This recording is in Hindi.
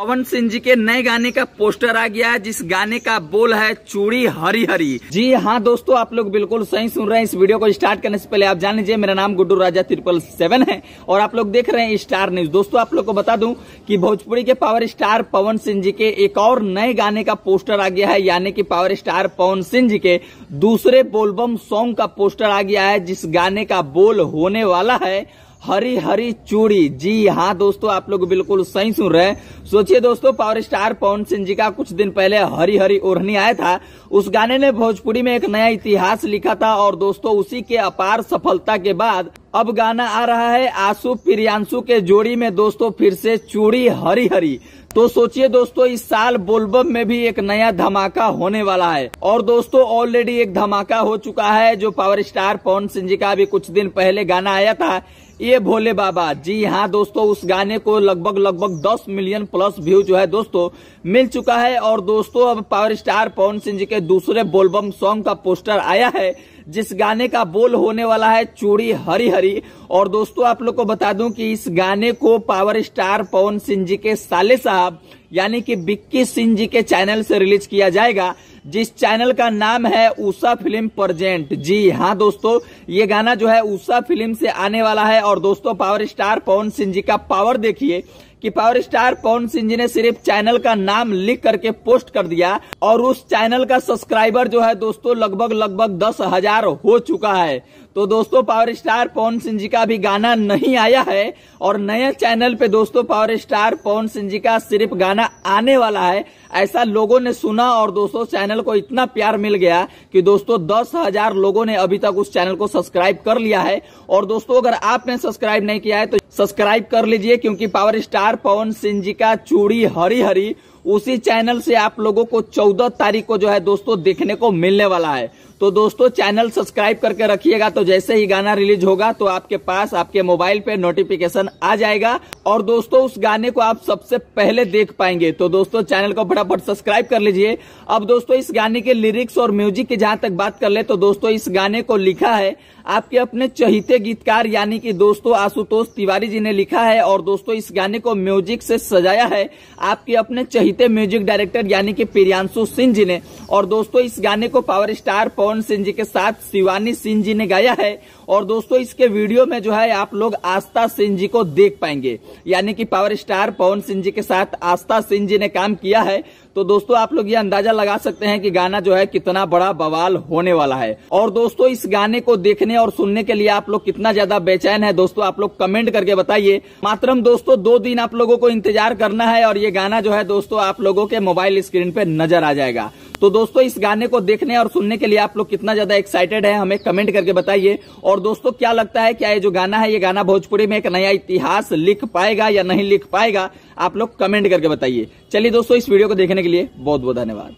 पवन सिंह जी के नए गाने का पोस्टर आ गया है, जिस गाने का बोल है, चूड़ी हरी हरी जी हाँ दोस्तों, आप लोग बिल्कुल सही सुन रहे हैं इस वीडियो को। स्टार्ट करने से पहले आप जान लीजिए, मेरा नाम गुड्डू राजा ट्रिपल सेवन है, और आप लोग देख रहे हैं स्टार न्यूज़। दोस्तों, आप लोग को बता दूँ कि भोजपुरी के पावर स्टार पवन सिंह जी के एक और नए गाने का पोस्टर आ गया है, यानी कि पावर स्टार पवन सिंह जी के दूसरे बोलबम सॉन्ग का पोस्टर आ गया है, जिस गाने का बोल होने वाला है हरी हरी चूड़ी। जी हाँ दोस्तों, आप लोग बिल्कुल सही सुन रहे हैं। सोचिए दोस्तों पावर स्टार पवन सिंह जी का कुछ दिन पहले हरी हरी ओढ़नी आया था। उस गाने ने भोजपुरी में एक नया इतिहास लिखा था और दोस्तों, उसी के अपार सफलता के बाद अब गाना आ रहा है आँसू प्रियांशु के जोड़ी में। दोस्तों, फिर से चूड़ी हरी हरी तो सोचिए दोस्तों, इस साल बोलबम में भी एक नया धमाका होने वाला है। और दोस्तों ऑलरेडी एक धमाका हो चुका है जो पावर स्टार पवन सिंह जी का भी कुछ दिन पहले गाना आया था। ये भोले बाबा, जी हाँ दोस्तों, उस गाने को लगभग लगभग 10 मिलियन प्लस व्यू जो है दोस्तों, मिल चुका है। और दोस्तों, अब पावर स्टार पवन सिंह जी के दूसरे बोलबम सॉन्ग का पोस्टर आया है, जिस गाने का बोल होने वाला है चूड़ी हरी हरी और दोस्तों, आप लोग को बता दूँ कि इस गाने को पावर स्टार पवन सिंह जी के साले साहब, यानी कि बिक्की सिंह जी के चैनल से रिलीज़ किया जाएगा। जिस चैनल का नाम है उषा फ़िल्म प्रजेंट। जी हाँ दोस्तों, ये गाना जो है उषा फ़िल्म से आने वाला है और दोस्तों पावर स्टार पवन सिंह जी का पावर देखिए कि पावर स्टार पवन सिंह जी ने सिर्फ़ चैनल का नाम लिख करके पोस्ट कर दिया और उस चैनल का सब्सक्राइबर जो है दोस्तों लगभग लगभग दस हज़ार हो चुका है। तो दोस्तों पावर स्टार पवन सिंह जी का भी गाना नहीं आया है और नए चैनल पे दोस्तों पावर स्टार पवन सिंह जी का सिर्फ़ गाना आने वाला है। ऐसा लोगों ने सुना और दोस्तों, चैनल को इतना प्यार मिल गया कि दोस्तों, दस हज़ार लोगों ने अभी तक उस चैनल को सब्सक्राइब कर लिया है। और दोस्तों, अगर आपने सब्सक्राइब नहीं किया है तो सब्सक्राइब कर लीजिए, क्योंकि पावर स्टार पवन सिंह जी का चूड़ी हरी हरी उसी चैनल से आप लोगों को चौदह तारीख को जो है दोस्तों देखने को मिलने वाला है। तो दोस्तों, चैनल सब्सक्राइब करके रखिएगा तो जैसे ही गाना रिलीज़ होगा तो आपके पास, आपके मोबाइल पे नोटिफिकेशन आ जाएगा। और दोस्तों, उस गाने को आप सबसे पहले देख पाएँगे। तो दोस्तों, चैनल को फटाफट सब्सक्राइब कर लीजिए। अब दोस्तों, इस गाने के लिरिक्स और म्यूज़िक की जहाँ तक बात कर ले तो दोस्तों, इस गाने को लिखा है आपके अपने चहीते गीतकार, यानी कि दोस्तों, आशुतोष तिवारी जी ने लिखा है। और दोस्तों, इस गाने को म्यूज़िक से सजाया है आपके अपने चहीते म्यूज़िक डायरेक्टर यानी कि प्रियांशु सिंह जी ने। और दोस्तों, इस गाने को पावर स्टार पवन सिंह जी के साथ शिवानी सिंह जी ने गाया है। और दोस्तों, इसके वीडियो में जो है, आप लोग आस्था सिंह जी को देख पाएँगे। यानी कि पावर स्टार पवन सिंह जी के साथ आस्था सिंह जी ने काम किया है। तो दोस्तों, आप लोग ये अंदाज़ा लगा सकते हैं कि गाना जो है, कितना बड़ा बवाल होने वाला है। और दोस्तों, इस गाने को देखने और सुनने के लिए आप लोग कितना ज़्यादा बेचैन है। दोस्तों, आप लोग कमेंट करके बताइए। मात्रम, दोस्तों, दो दिन आप लोगों को इंतज़ार करना है और ये गाना जो है, दोस्तों आप लोगों के मोबाइल स्क्रीन पे नज़र आ जाएगा। तो दोस्तों, इस गाने को देखने और सुनने के लिए आप लोग कितना ज़्यादा एक्साइटेड है, हमें कमेंट करके बताइए। और दोस्तों, क्या लगता है, क्या ये जो गाना है, ये गाना भोजपुरी में एक नया इतिहास लिख पाएगा या नहीं लिख पाएगा? आप लोग कमेंट करके बताइए। चलिए दोस्तों, इस वीडियो को देखने के लिए बहुत बहुत धन्यवाद।